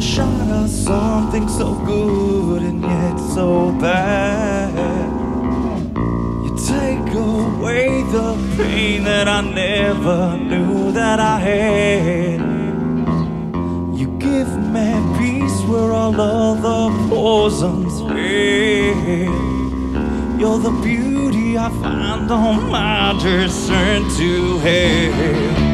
a shot of something so good and yet so bad. You take away the pain that I never knew that I had. You give me peace where all other poisons fade. You're the beauty I find on my descent to hell.